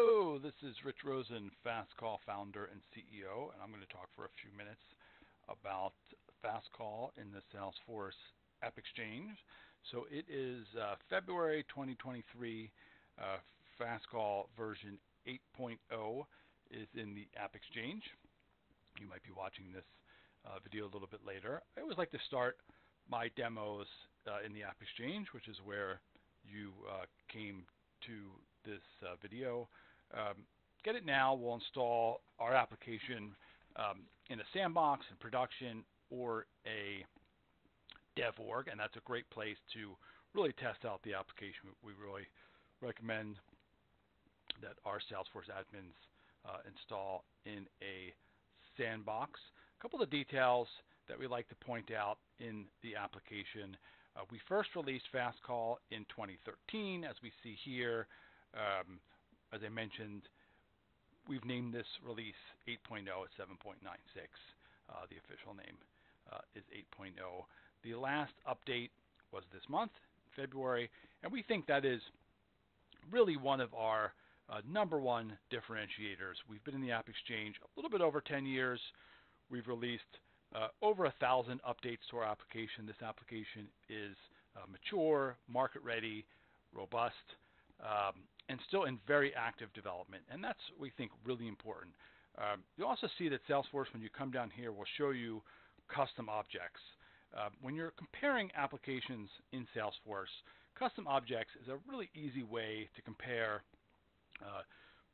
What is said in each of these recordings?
Hello, this is Rich Rosen, Fastcall founder and CEO, and I'm going to talk for a few minutes about Fastcall in the Salesforce AppExchange. So it is uh, February 2023. Uh, Fast Call version 8.0 is in the AppExchange. You might be watching this uh, video a little bit later. I always like to start my demos uh, in the AppExchange, which is where you uh, came to this uh, video. Um, get it now. We'll install our application um, in a sandbox in production or a dev org, and that's a great place to really test out the application. We really recommend that our Salesforce admins uh, install in a sandbox. A couple of details that we like to point out in the application. Uh, we first released Fastcall in 2013, as we see here. Um, as I mentioned, we've named this release 8.0 at 7.96. Uh, the official name uh, is 8.0. The last update was this month, February, and we think that is really one of our uh, number one differentiators. We've been in the AppExchange a little bit over 10 years. We've released uh, over a thousand updates to our application. This application is uh, mature, market ready, robust, um, and still in very active development. And that's, we think, really important. Um, you also see that Salesforce, when you come down here, will show you custom objects. Uh, when you're comparing applications in Salesforce, custom objects is a really easy way to compare uh,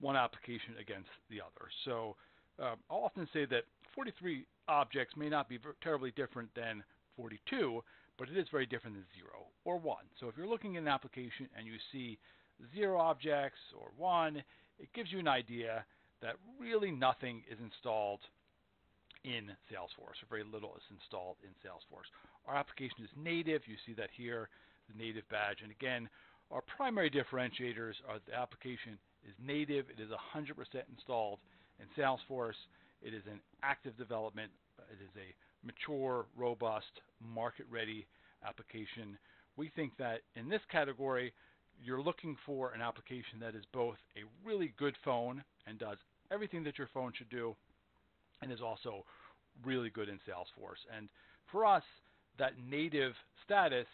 one application against the other. So uh, I'll often say that 43 objects may not be terribly different than 42, but it is very different than 0 or 1. So if you're looking at an application and you see 0 objects or 1, it gives you an idea that really nothing is installed in Salesforce, or very little is installed in Salesforce. Our application is native. You see that here, the native badge. And again, our primary differentiators are the application is native. It is 100% installed in Salesforce. It is an active development. It is a mature, robust, market-ready application. We think that in this category, you're looking for an application that is both a really good phone and does everything that your phone should do, and is also really good in Salesforce. And for us, that native status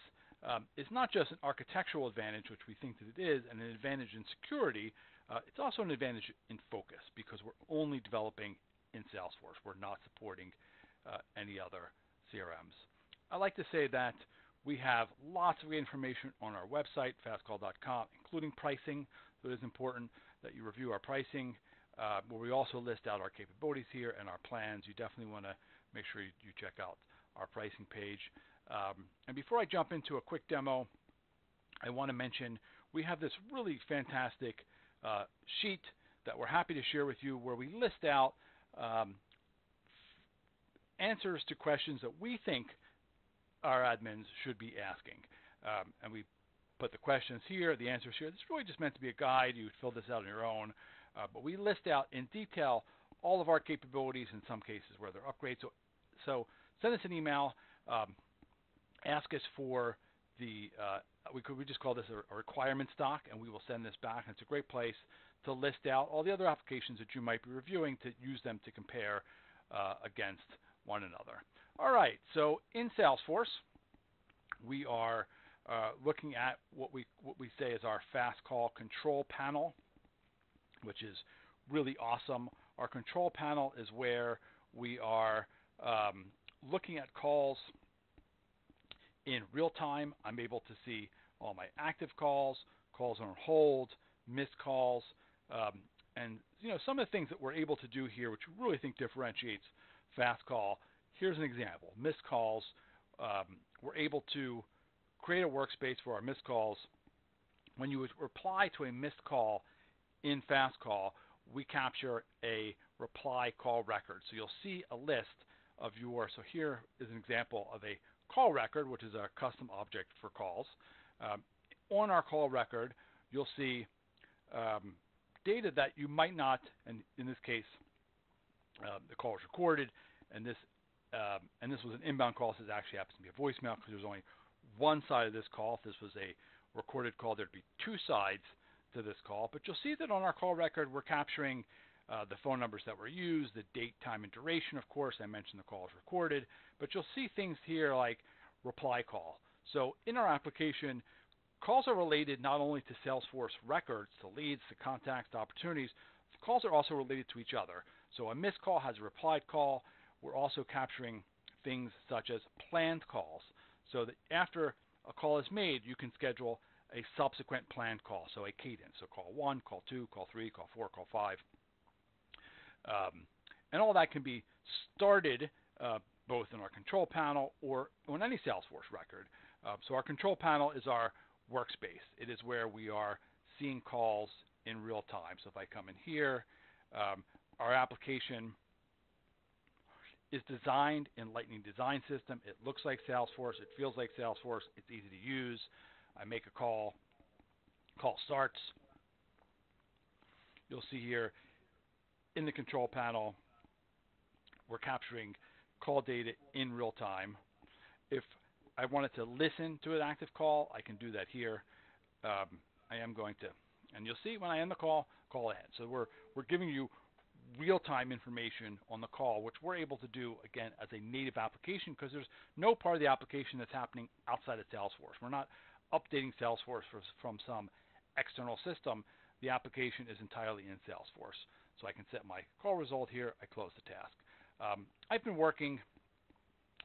um, is not just an architectural advantage, which we think that it is, and an advantage in security. Uh, it's also an advantage in focus because we're only developing in Salesforce. We're not supporting uh, any other CRMs. I like to say that we have lots of information on our website, fastcall.com, including pricing. So it is important that you review our pricing, uh, where we also list out our capabilities here and our plans. You definitely want to make sure you, you, check out our pricing page. Um, and before I jump into a quick demo, I want to mention we have this really fantastic uh, sheet that we're happy to share with you where we list out um, answers to questions that we think our admins should be asking. Um, and we put the questions here, the answers here. This is really just meant to be a guide. You would fill this out on your own. Uh, but we list out in detail all of our capabilities in some cases where they're upgrades. So, so send us an email. Um, ask us for the uh, we could we just call this a, a, requirement stock, and we will send this back. And it's a great place to list out all the other applications that you might be reviewing to use them to compare uh, against one another. All right, so in Salesforce, we are uh, looking at what we what we say is our fast call control panel, which is really awesome. Our control panel is where we are um, looking at calls in real time. I'm able to see all my active calls, calls on hold, missed calls, um, and you know some of the things that we're able to do here, which really think differentiates Fastcall. Here's an example: missed calls. Um, we're able to create a workspace for our missed calls. When you reply to a missed call in Fastcall, we capture a reply call record. So you'll see a list of your. So here is an example of a call record, which is a custom object for calls. Um, on our call record, you'll see um, data that you might not, and in this case, uh, the call is recorded, and this um, and this was an inbound call. So this actually happens to be a voicemail because there's only one side of this call. If this was a recorded call, there'd be two sides to this call, but you'll see that on our call record, we're capturing uh, the phone numbers that were used, the date, time, and duration, of course. I mentioned the call is recorded, but you'll see things here like reply call. So in our application, calls are related not only to Salesforce records, to leads, to contacts, to opportunities, calls are also related to each other. So a missed call has a replied call. We're also capturing things such as planned calls, so that after a call is made, you can schedule a subsequent planned call, so a cadence. So call one, call two, call three, call four, call five. Um, and all that can be started uh, both in our control panel or on any Salesforce record. Uh, so our control panel is our workspace. It is where we are seeing calls in real time. So if I come in here, um, our application is designed in Lightning Design System. It looks like Salesforce. It feels like Salesforce. It's easy to use. I make a call. Call starts. You'll see here in the control panel, we're capturing call data in real time. If I wanted to listen to an active call, I can do that here. Um, I am going to, and you'll see when I end the call, call ahead. So we're we're giving you real-time information on the call, which we're able to do again as a native application because there's no part of the application that's happening outside of Salesforce. We're not updating Salesforce for, from some external system. The application is entirely in Salesforce. So I can set my call result here. I close the task. Um, I've been working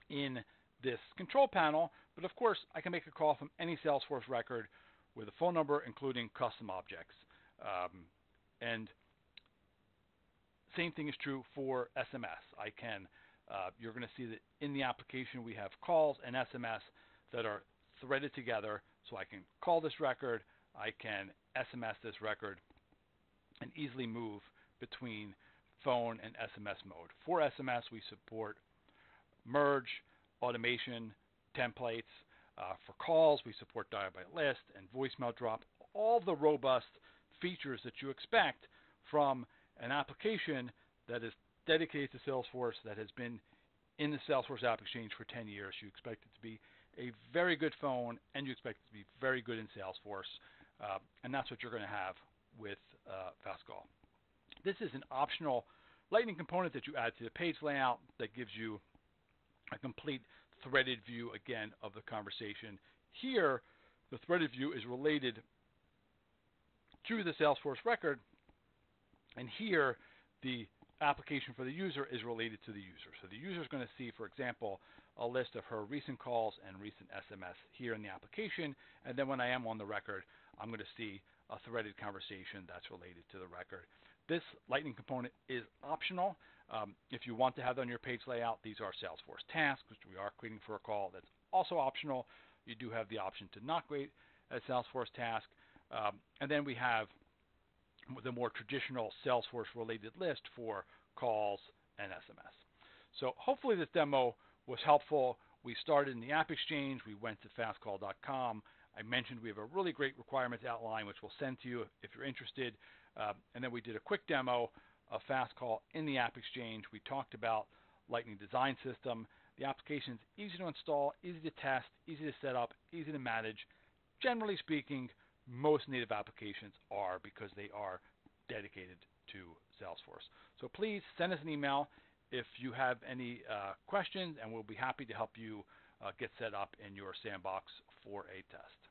in this control panel, but of course I can make a call from any Salesforce record with a phone number, including custom objects. Um, and same thing is true for SMS. I can, uh, you're going to see that in the application we have calls and SMS that are threaded together. So I can call this record, I can SMS this record, and easily move between phone and SMS mode. For SMS, we support merge, automation, templates. Uh, for calls, we support dial by list and voicemail drop, all the robust features that you expect from an application that is dedicated to Salesforce, that has been in the Salesforce AppExchange for 10 years. You expect it to be a very good phone, and you expect it to be very good in Salesforce. Uh, and that's what you're going to have with uh, FastCall. This is an optional Lightning component that you add to the page layout that gives you a complete threaded view again of the conversation. Here, the threaded view is related to the Salesforce record, and here the application for the user is related to the user. So the user is going to see, for example, a list of her recent calls and recent SMS here in the application, and then when I am on the record, I'm going to see a threaded conversation that's related to the record. This Lightning component is optional. Um, if you want to have it on your page layout, these are Salesforce tasks, which we are creating for a call. That's also optional. You do have the option to not create a Salesforce task. Um, and then we have the more traditional Salesforce related list for calls and SMS. So hopefully this demo was helpful. We started in the AppExchange. We went to fastcall.com. I mentioned we have a really great requirements outline, which we'll send to you if you're interested. Uh, and then we did a quick demo of FastCall in the AppExchange. We talked about Lightning Design System. The application is easy to install, easy to test, easy to set up, easy to manage. Generally speaking, most native applications are because they are dedicated to Salesforce. So please send us an email if you have any uh, questions, and we'll be happy to help you uh, get set up in your sandbox for a test.